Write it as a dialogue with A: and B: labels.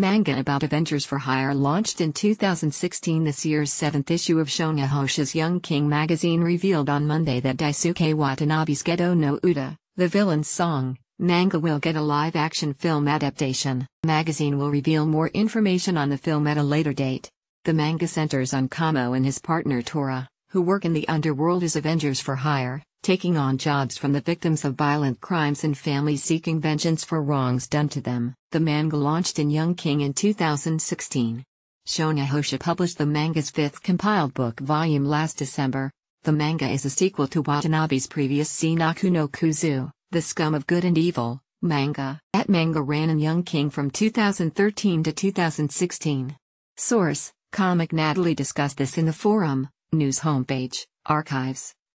A: Manga about Avengers for Hire launched in 2016. This year's seventh issue of Shonengahosha's Young King magazine revealed on Monday that Daisuke Watanabe's Gedō no Uta, the villain's song, manga will get a live action film adaptation. Magazine will reveal more information on the film at a later date. The manga centers on Kamo and his partner Tora, who work in the underworld as Avengers for Hire, taking on jobs from the victims of violent crimes and families seeking vengeance for wrongs done to them. The manga launched in Young King in 2016. Shonengahosha published the manga's fifth compiled book volume last December. The manga is a sequel to Watanabe's previous Zenaku no Kuzu, The Scum of Good and Evil, manga. That manga ran in Young King from 2013 to 2016. Source, Comic Natalie discussed this in the forum, news homepage, archives.